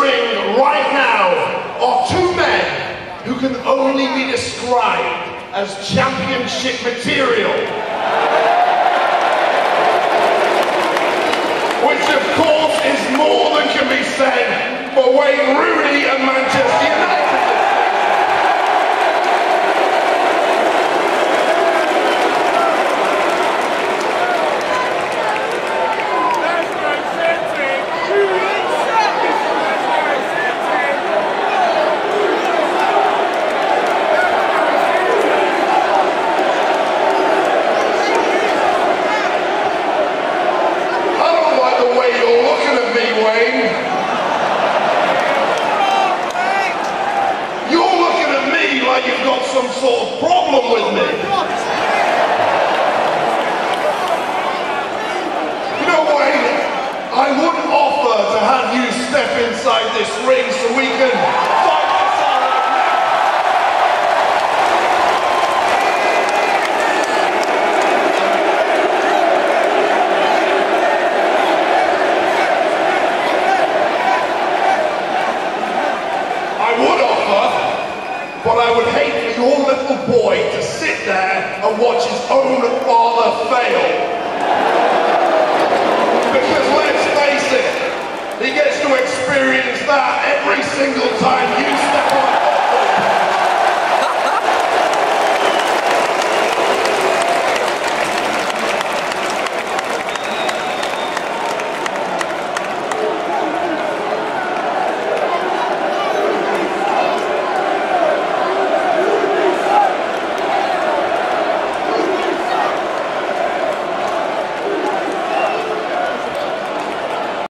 ring right now are two men who can only be described as championship material. Which of course is more than can be said for Wayne Rooney and Manchester United. Looking at me, Wayne. You're looking at me like you've got some sort of problem with me. You know, Wayne, I would offer to have you step inside this ring so we can fight this out right now. I would offer, but I would hate for your little boy to sit there and watch his own father fail. Because let's face it, he gets to experience that every single time you